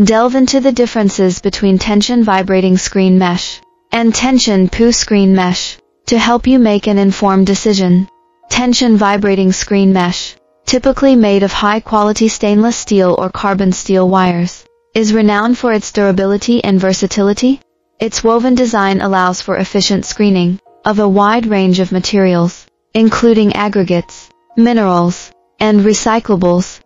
delve into the differences between tension vibrating screen mesh and tension push screen mesh to help you make an informed decision. Tension vibrating screen mesh, typically made of high quality stainless steel or carbon steel wires, is renowned for its durability and versatility. Its woven design allows for efficient screening of a wide range of materials, including aggregates, minerals, and recyclables,